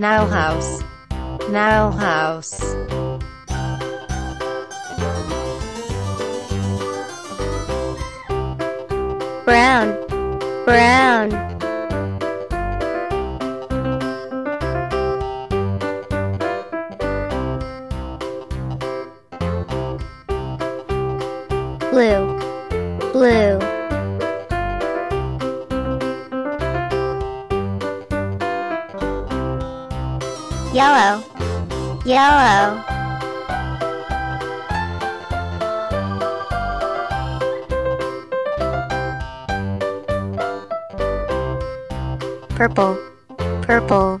Nylghaus. Now house. Brown. Brown. Blue. Blue. Yellow. Yellow. Purple. Purple.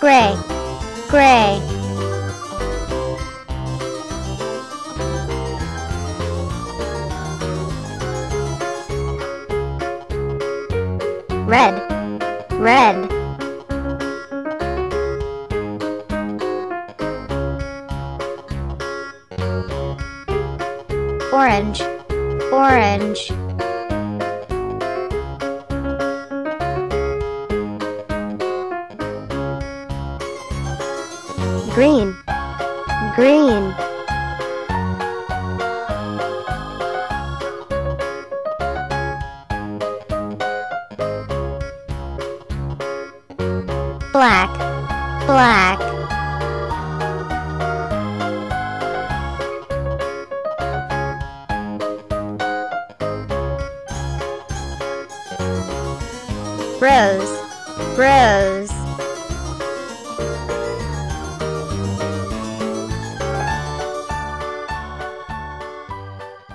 Gray. Gray. Red. Red. Orange. Orange. Green. Green. Black. Black. Rose. Rose.